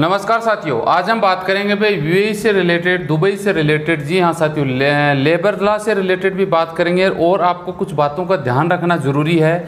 नमस्कार साथियों आज हम बात करेंगे भाई यूएई से रिलेटेड दुबई से रिलेटेड जी हाँ साथियों ले, लेबर लॉ से रिलेटेड भी बात करेंगे और आपको कुछ बातों का ध्यान रखना ज़रूरी है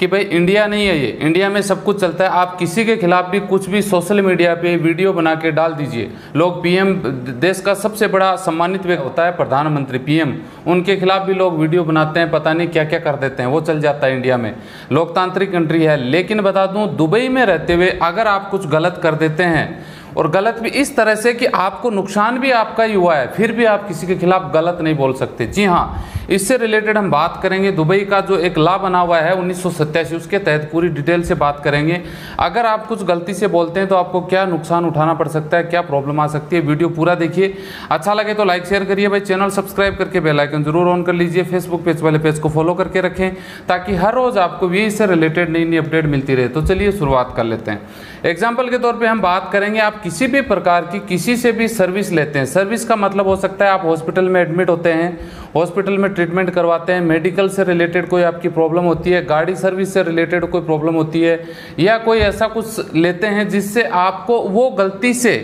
कि भाई इंडिया नहीं है ये। इंडिया में सब कुछ चलता है। आप किसी के खिलाफ भी कुछ भी सोशल मीडिया पे वीडियो बना के डाल दीजिए। लोग पीएम देश का सबसे बड़ा सम्मानित व्यक्ति होता है प्रधानमंत्री पीएम उनके खिलाफ भी लोग वीडियो बनाते हैं पता नहीं क्या क्या कर देते हैं वो चल जाता है इंडिया में। लोकतांत्रिक कंट्री है। लेकिन बता दूँ दुबई में रहते हुए अगर आप कुछ गलत कर देते हैं और गलत भी इस तरह से कि आपको नुकसान भी आपका ही हुआ है, फिर भी आप किसी के खिलाफ गलत नहीं बोल सकते। जी हाँ इससे रिलेटेड हम बात करेंगे। दुबई का जो एक लॉ बना हुआ है, उन्नीस सौ सत्तासी उसके तहत पूरी डिटेल से बात करेंगे। अगर आप कुछ गलती से बोलते हैं तो आपको क्या नुकसान उठाना पड़ सकता है, क्या प्रॉब्लम आ सकती है वीडियो पूरा देखिए। अच्छा लगे तो लाइक शेयर करिए भाई चैनल सब्सक्राइब करके बेलाइकन ज़रूर ऑन कर लीजिए। फेसबुक पेज वाले पेज को फॉलो करके रखें, ताकि हर रोज़ आपको भी इससे रिलेटेड नई नई अपडेट मिलती रहे। तो चलिए शुरुआत कर लेते हैं। एग्ज़ाम्पल के तौर पर हम बात करेंगे, आप किसी भी प्रकार की किसी से भी सर्विस लेते हैं। सर्विस का मतलब हो सकता है आप हॉस्पिटल में एडमिट होते हैं हॉस्पिटल में ट्रीटमेंट करवाते हैं, मेडिकल से रिलेटेड कोई आपकी प्रॉब्लम होती है, गाड़ी सर्विस से रिलेटेड कोई प्रॉब्लम होती है, या कोई ऐसा कुछ लेते हैं जिससे आपको वो गलती से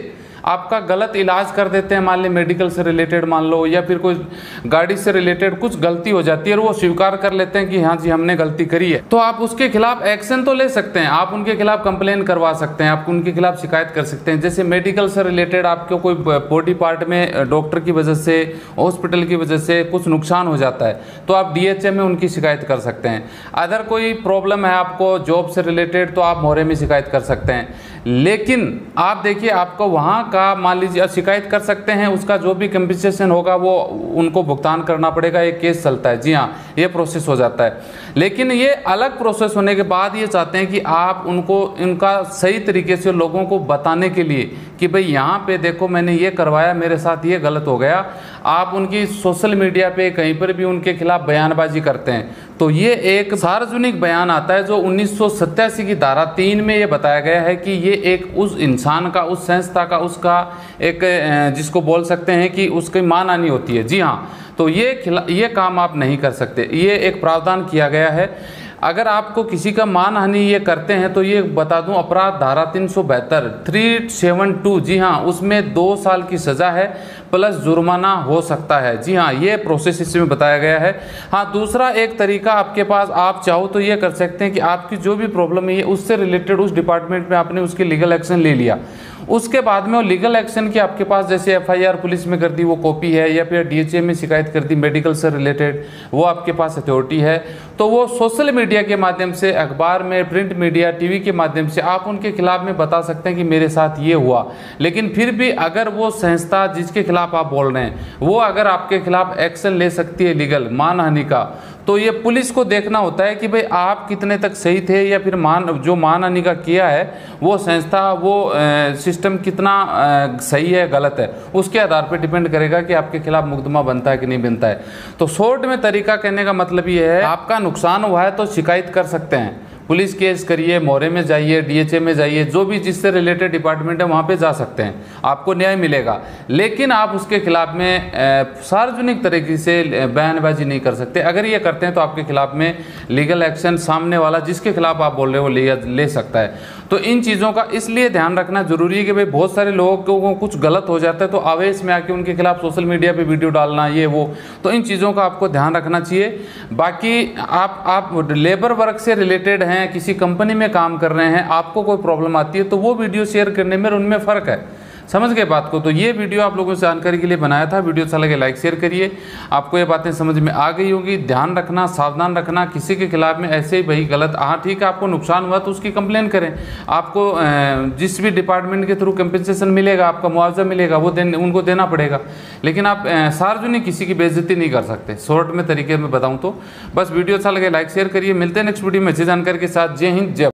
आपका गलत इलाज कर देते हैं, मान लें मेडिकल से रिलेटेड मान लो, या फिर कोई गाड़ी से रिलेटेड कुछ गलती हो जाती है और वो स्वीकार कर लेते हैं कि हाँ जी, हमने गलती करी है। तो आप उसके खिलाफ एक्शन तो ले सकते हैं, आप उनके खिलाफ कंप्लेन करवा सकते हैं, आप उनके खिलाफ शिकायत कर सकते हैं। जैसे मेडिकल से रिलेटेड आपको कोई बॉडी पार्ट में डॉक्टर की वजह से हॉस्पिटल की वजह से कुछ नुकसान हो जाता है तो आप डी में उनकी शिकायत कर सकते हैं। अदर कोई प्रॉब्लम है आपको जॉब से रिलेटेड तो आप मोहरे में शिकायत कर सकते हैं। लेकिन आप देखिए, आपको वहाँ का मान लीजिए शिकायत कर सकते हैं, उसका जो भी कंपनसेशन होगा, वो उनको भुगतान करना पड़ेगा, एक केस चलता है। जी हाँ ये प्रोसेस हो जाता है। लेकिन ये अलग प्रोसेस होने के बाद ये चाहते हैं कि आप उनको, इनका सही तरीके से लोगों को बताने के लिए कि भाई यहाँ पे देखो मैंने ये करवाया, मेरे साथ ये गलत हो गया। आप उनकी सोशल मीडिया पे कहीं पर भी उनके खिलाफ बयानबाजी करते हैं। तो ये एक सार्वजनिक बयान आता है जो उन्नीस सौ सतासी की धारा तीन में ये बताया गया है कि ये एक उस इंसान का, उस संस्था का, उसका एक जिसको बोल सकते हैं कि उसकी मान मानहानि होती है। जी हाँ तो ये खिला, ये काम आप नहीं कर सकते। ये एक प्रावधान किया गया है। अगर आपको किसी का मान हानि ये करते हैं तो ये बता दूँ, अपराध धारा तीन सौ बहत्तर थ्री सेवन टू जी हाँ उसमें दो साल की सज़ा है, प्लस जुर्माना हो सकता है। जी हाँ ये प्रोसेस इसमें बताया गया है। हाँ दूसरा एक तरीका आपके पास, आप चाहो तो ये कर सकते हैं कि आपकी जो भी प्रॉब्लम है उससे रिलेटेड उस डिपार्टमेंट में आपने उसकी लीगल एक्शन ले लिया। उसके बाद में वो लीगल एक्शन की आपके पास, जैसे एफआईआर पुलिस में कर दी, वो कॉपी है, या फिर डीएचए में शिकायत कर दी मेडिकल से रिलेटेड वो आपके पास अथॉरिटी है। तो वो सोशल मीडिया के माध्यम से, अखबार में प्रिंट मीडिया टीवी के माध्यम से, आप उनके खिलाफ में बता सकते हैं कि मेरे साथ ये हुआ। लेकिन फिर भी अगर वो संस्था जिसके खिलाफ आप बोल रहे हैं, वो अगर आपके खिलाफ एक्शन ले सकती है लीगल मानहानि का तो ये पुलिस को देखना होता है कि भाई आप कितने तक सही थे या फिर मान, जो मानहानि का किया है, वो संस्था, वो सिस्टम कितना सही है, गलत है, उसके आधार पर डिपेंड करेगा कि आपके खिलाफ मुकदमा बनता है कि नहीं बनता है। तो शॉर्ट में तरीका कहने का मतलब ये है, आपका नुकसान हुआ है तो शिकायत कर सकते हैं। पुलिस केस करिए मोहरे में जाइए डीएचए में जाइए जो भी जिससे रिलेटेड डिपार्टमेंट है वहाँ पे जा सकते हैं। आपको न्याय मिलेगा। लेकिन आप उसके खिलाफ में सार्वजनिक तरीके से बयानबाजी नहीं कर सकते। अगर ये करते हैं तो आपके खिलाफ में लीगल एक्शन सामने वाला जिसके खिलाफ आप बोल रहे हो ले, सकता है। तो इन चीज़ों का इसलिए ध्यान रखना ज़रूरी है कि भाई बहुत सारे लोगों को कुछ गलत हो जाता है तो आवेश में आके उनके खिलाफ सोशल मीडिया पे वीडियो डालना, ये वो। तो इन चीज़ों का आपको ध्यान रखना चाहिए। बाकी आप आप लेबर वर्क से रिलेटेड हैं, किसी कंपनी में काम कर रहे हैं, आपको कोई प्रॉब्लम आती है तो वो वीडियो शेयर करने में उनमें फ़र्क है। समझ गए बात को? तो ये वीडियो आप लोगों से जानकारी के लिए बनाया था। वीडियो अच्छा लगे लाइक शेयर करिए। आपको ये बातें समझ में आ गई होगी। ध्यान रखना, सावधान रखना, किसी के खिलाफ में ऐसे ही भाई गलत। हाँ ठीक है, आपको नुकसान हुआ तो उसकी कंप्लेन करें। आपको जिस भी डिपार्टमेंट के थ्रू कंपनसेशन मिलेगा, आपका मुआवजा मिलेगा, वो देने, उनको देना पड़ेगा। लेकिन आप सार्वजनिक किसी की बेजती नहीं कर सकते। शॉर्ट में तरीके में बताऊँ तो। बस वीडियो अच्छा लगे लाइक शेयर करिए। मिलते हैं नेक्स्ट वीडियो में अच्छी जानकारी के साथ। जय हिंद, जय